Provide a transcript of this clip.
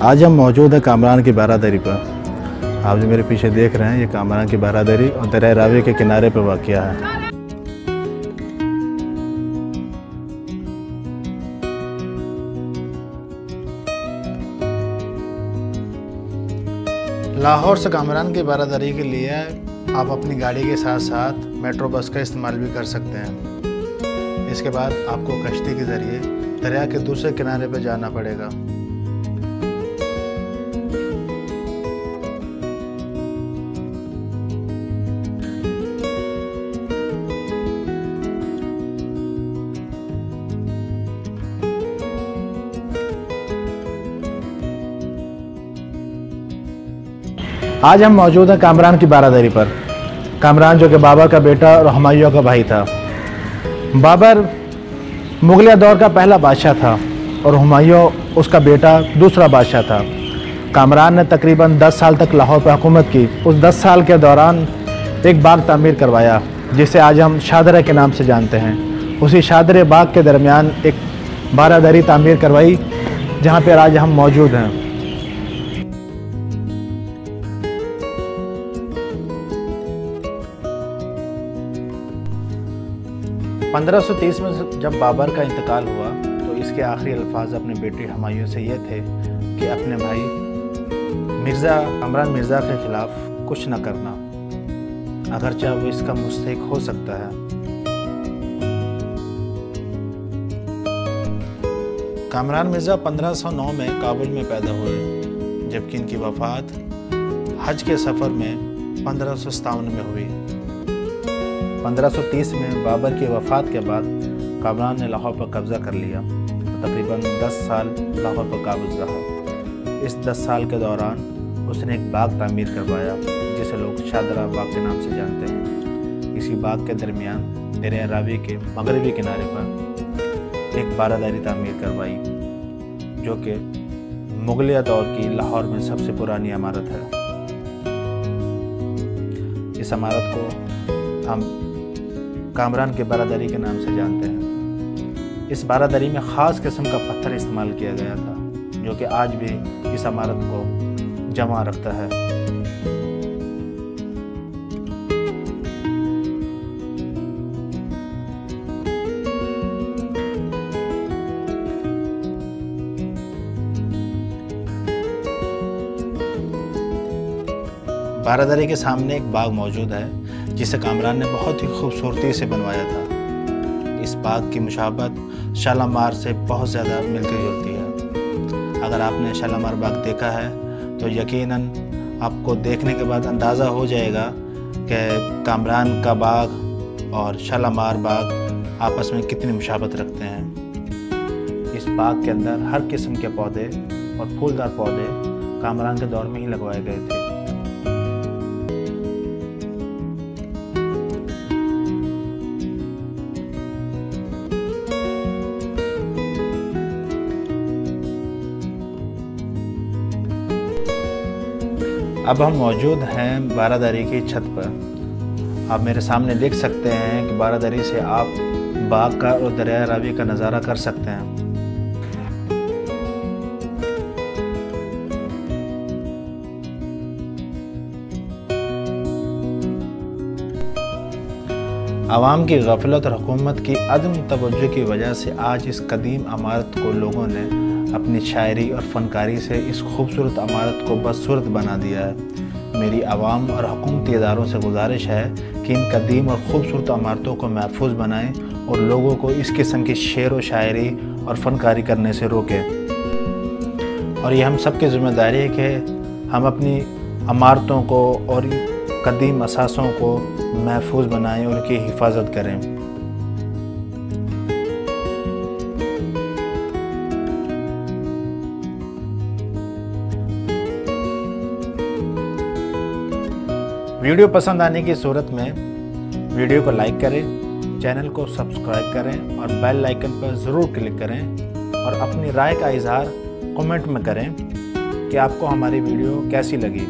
आज हम मौजूद हैं कामरान की बारादरी पर। आप जो मेरे पीछे देख रहे हैं, ये कामरान की बारादरी और दरिया रावी के किनारे पर वाक़ है। लाहौर से कामरान की बारादरी के लिए आप अपनी गाड़ी के साथ साथ मेट्रो बस का इस्तेमाल भी कर सकते हैं। इसके बाद आपको कश्ती के ज़रिए दरिया के दूसरे किनारे पर जाना पड़ेगा। आज हम मौजूद हैं कामरान की बारादरी पर। कामरान जो कि बाबर का बेटा और हमायूं का भाई था। बाबर मुगलिया दौर का पहला बादशाह था और हुमायूं उसका बेटा दूसरा बादशाह था। कामरान ने तकरीबन 10 साल तक लाहौर पर हुकूमत की। उस 10 साल के दौरान एक बाग तामीर करवाया, जिसे आज हम शादरा के नाम से जानते हैं। उसी शादर बाग के दरमियान एक बारादरी तामीर करवाई, जहाँ पर आज हम मौजूद हैं। 1530 में जब बाबर का इंतकाल हुआ तो इसके आखिरी अल्फाज अपने बेटे हमायूं से ये थे कि अपने भाई मिर्ज़ा, अमरान मिर्ज़ा के ख़िलाफ़ कुछ न करना। अगरचा वो इसका मुस्तक हो सकता है। कामरान मिर्ज़ा 1509 में काबुल में पैदा हुए, जबकि इनकी वफ़ात हज के सफ़र में पंद्रह में हुई। 1530 में बाबर की वफ़ात के बाद कामरान ने लाहौर पर कब्ज़ा कर लिया। तकरीबन 10 साल लाहौर पर काबूज रहा। इस 10 साल के दौरान उसने एक बाग तामीर करवाया, जिसे लोग शादरा बाग के नाम से जानते हैं। इसी बाग के दरमियान दरिया रावी के मगरबी किनारे पर एक बारादारी तामीर करवाई, जो कि मुगलिया दौर की लाहौर में सबसे पुरानी इमारत है। इस इमारत को हम कामरान के बारादरी के नाम से जानते हैं। इस बारादरी में ख़ास किस्म का पत्थर इस्तेमाल किया गया था, जो कि आज भी इस इमारत को जमा रखता है। बारादरी के सामने एक बाग मौजूद है जिसे कामरान ने बहुत ही खूबसूरती से बनवाया था। इस बाग की मुशाबत शालामार से बहुत ज़्यादा मिलती जुलती है। अगर आपने शालामार बाग देखा है तो यकीनन आपको देखने के बाद अंदाज़ा हो जाएगा कि कामरान का बाग और शालामार बाग आपस में कितनी मुशाबत रखते हैं। इस बाग के अंदर हर किस्म के पौधे और फूलदार पौधे कामरान के दौर में ही लगवाए गए थे। अब हम मौजूद हैं बारादरी की छत पर। आप मेरे सामने देख सकते हैं कि बारादरी से आप बाग का और दरिया रावी का नज़ारा कर सकते हैं। आवाम की गफलत और हुकूमत की अदम तवज्जो की वजह से आज इस कदीम इमारत को लोगों ने अपनी शायरी और फ़नकारी से इस खूबसूरत अमारत को बदसूरत बना दिया है। मेरी आवाम और हुकूमती इदारों से गुजारिश है कि इन कदीम और ख़ूबसूरत अमारतों को महफूज बनाएँ और लोगों को इस किस्म की शेर व शायरी और फ़नकारी करने से रोकें। और ये हम सब की ज़िम्मेदारी है कि हम अपनी अमारतों को और कदीम असासों को महफूज बनाएँ उनकी हिफाजत करें। वीडियो पसंद आने की सूरत में वीडियो को लाइक करें, चैनल को सब्सक्राइब करें और बेल आइकन पर ज़रूर क्लिक करें और अपनी राय का इजहार कमेंट में करें कि आपको हमारी वीडियो कैसी लगी।